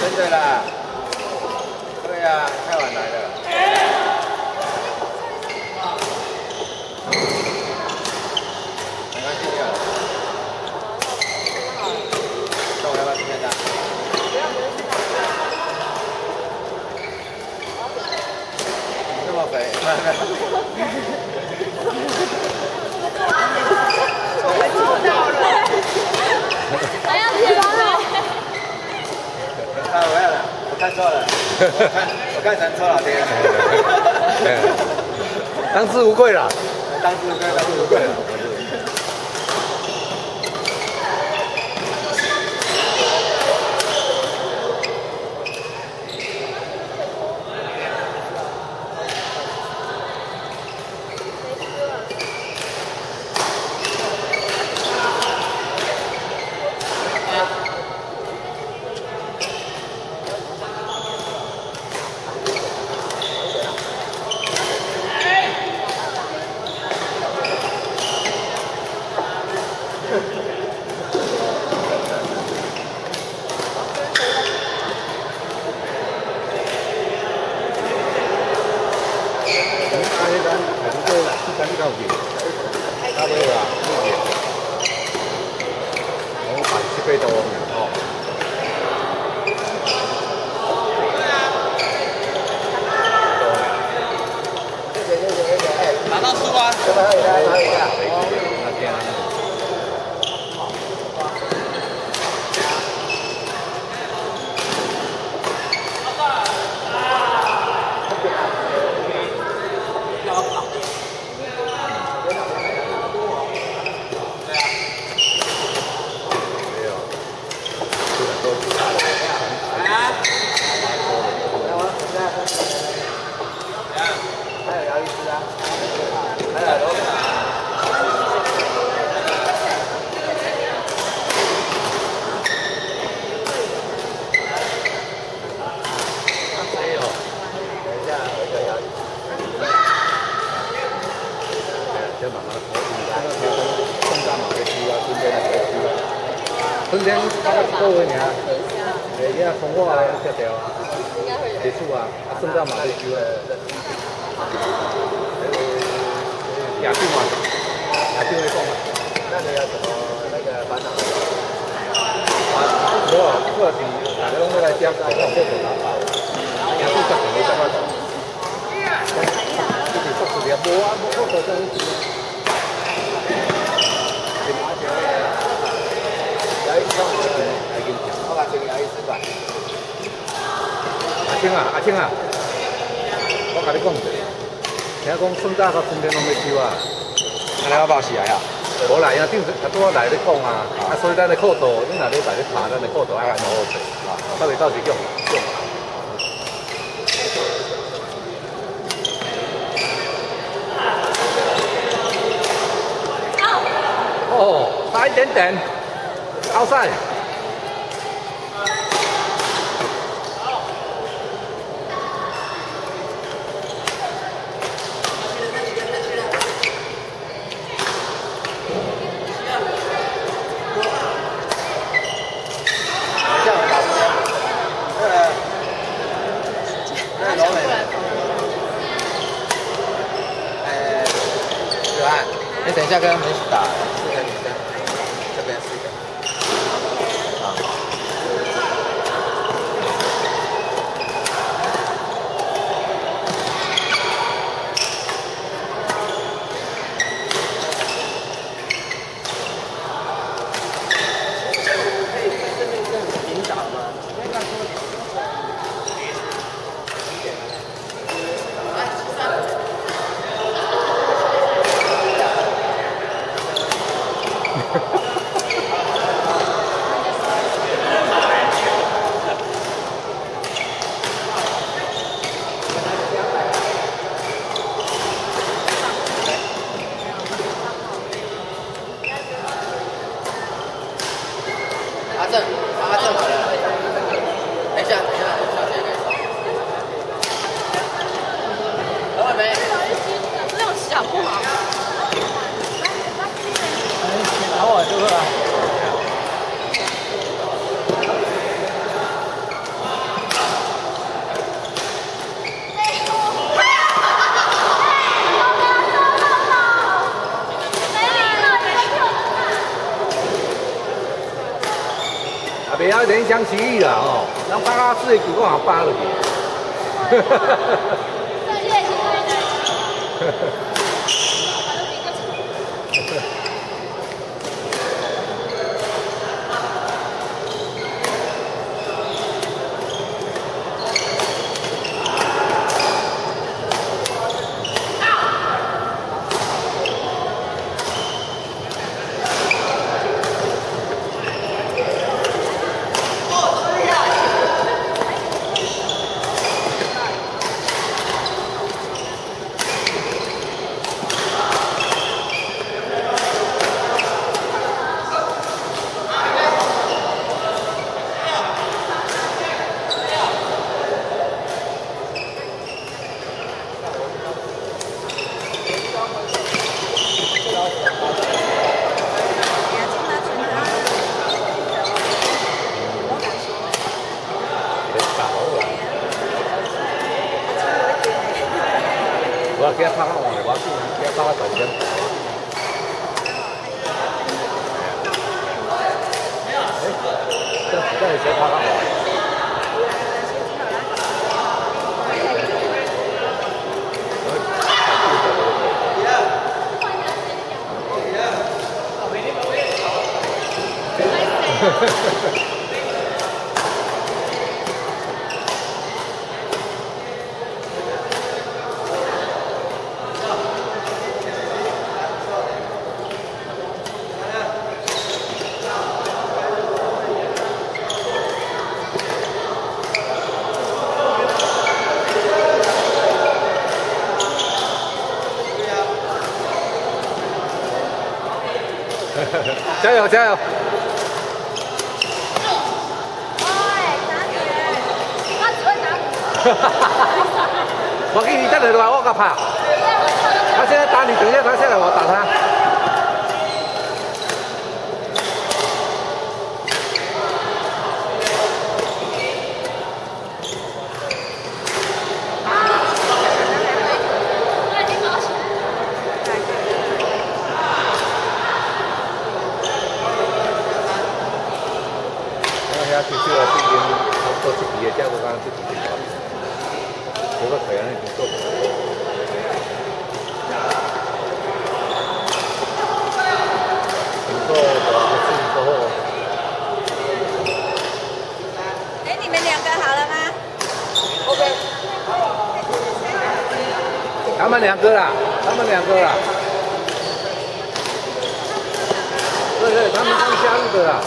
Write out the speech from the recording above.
真的啦。对呀，太晚来了。没关系的。那我要不要吃现在？这么肥？还要起床了。啊，我要了，我看错了，我看我看成周老爹，当之无愧了。当之无愧，当之无愧了。啊，迄咱还是做四三九件，差不多啦，六件。我办七八度哦。拿到书啊！这个来拿一下，那这样。没有，这个都是来啊！还有姚医师啊，来了，罗卡。没有。等一下，我叫姚医师。先把它投进来，那个送干嘛的区啊，春天哪个区啊？春天大概够位尔，诶，伊啊风化啊，接掉啊，应该会有。结束啊，啊，圣诞马的区啊，亚丁嘛，亚丁会讲嘛，那个要怎么那个班长？啊，无啊，我是大家拢要来接，我讲过做老板，亚丁十年你怎么做？就是做事业，无啊，无做做。生，我把这个姚医师吧。阿青啊，阿青啊，我甲你讲者，听讲春早到春天拢要收啊，那你要不要洗来啊？无啦，因顶啊拄仔来咧讲啊，啊所以咱的课道，你若咧来咧查咱的课道爱按好势，啊，到底到时用用。哦，差一点点，outside。这样搞不了。那个，那个罗美，呃，子安，你等一下跟他们一起打把他叫不要怜香惜玉啦哦，咱拍到四个球我也扒落去。哈哈哈哈哈。我给他拍个网的，我给他拍个照片。哎，这这是谁拍个网？哈哈加油加油！我给你再来的话，我敢怕。他现在打你，等一下他下来，我打他。去去了，今天差不多去比的价格，刚刚去比的，这个可能已经做不了。做多少次之后？哎，你们两个好了吗？OK。他们两个啦，他们两个啦。对对，他们刚加入的啦。